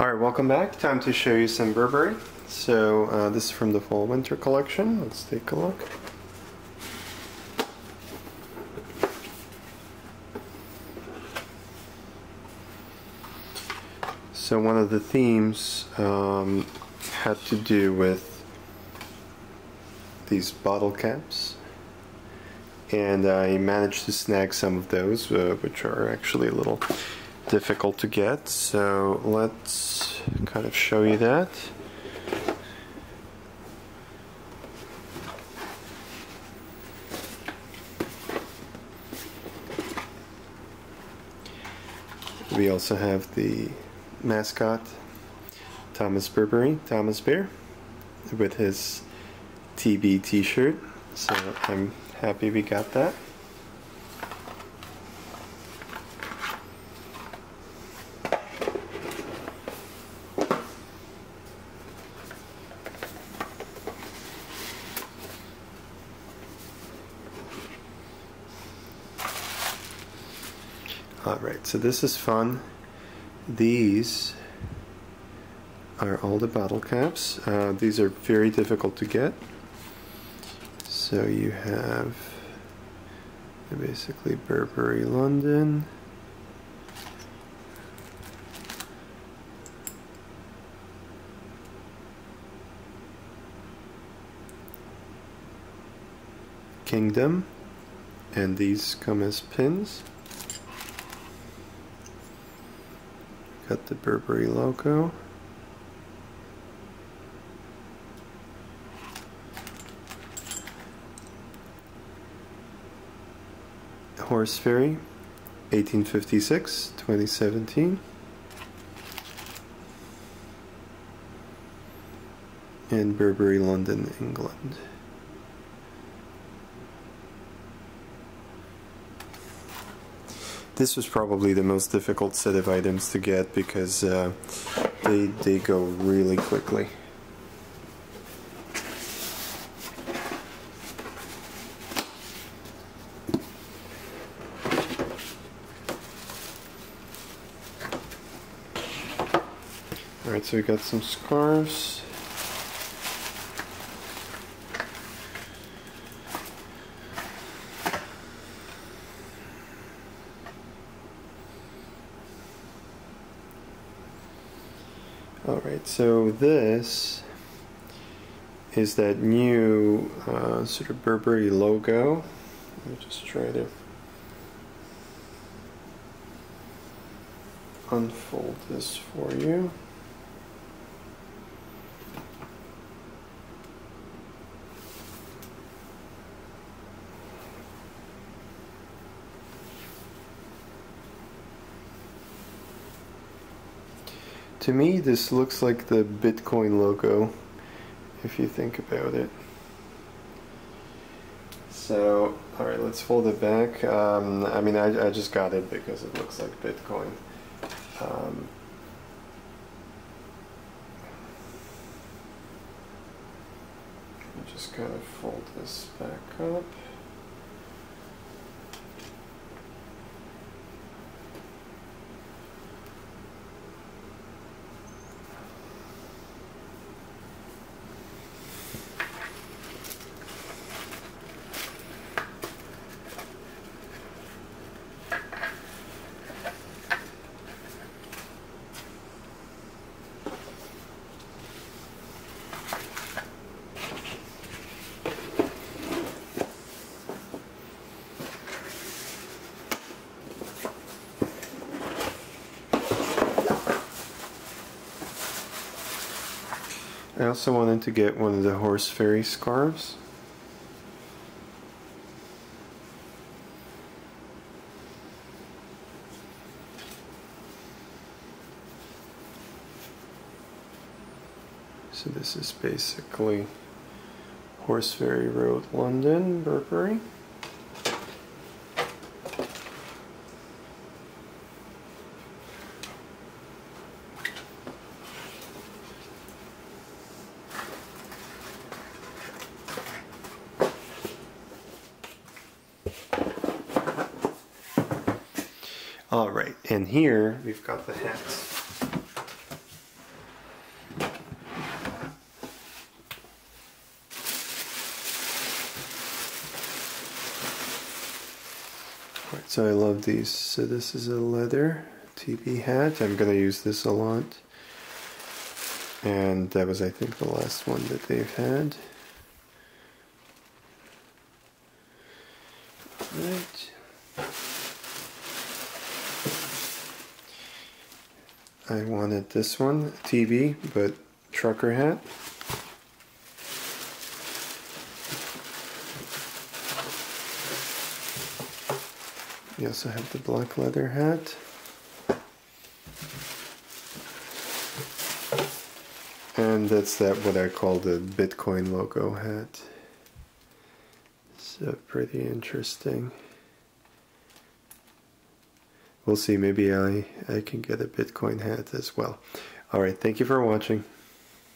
Alright, welcome back. Time to show you some Burberry. So uh, this is from the Fall Winter collection. Let's take a look. So one of the themes um, had to do with these bottle caps and I managed to snag some of those uh, which are actually a little difficult to get so let's kind of show you that. We also have the mascot Thomas Burberry, Thomas Bear with his TB t-shirt so I'm happy we got that Alright, so this is fun. These are all the bottle caps. Uh, these are very difficult to get. So you have basically Burberry London. Kingdom and these come as pins. Got the Burberry logo. Horse Ferry, 1856, 2017. And Burberry, London, England. This was probably the most difficult set of items to get because uh, they, they go really quickly. Alright, so we got some scarves. Alright, so this is that new uh, sort of Burberry logo. Let me just try to unfold this for you. To me, this looks like the Bitcoin logo, if you think about it. So, alright, let's fold it back. Um, I mean, I, I, just got it because it looks like Bitcoin. Um, just kind of fold this back up. I also wanted to get one of the horse ferry scarves. So this is basically Horse Ferry Road, London, Burberry. All right, and here we've got the hats. So I love these. So this is a leather TB hat. I'm gonna use this a lot. And that was, I think, the last one that they've had. Right. I wanted this one, TB, but trucker hat. We also have the black leather hat. And that's that what I call the Bitcoin logo hat. So pretty interesting. We'll see, maybe I, I can get a Bitcoin hat as well. Alright, thank you for watching.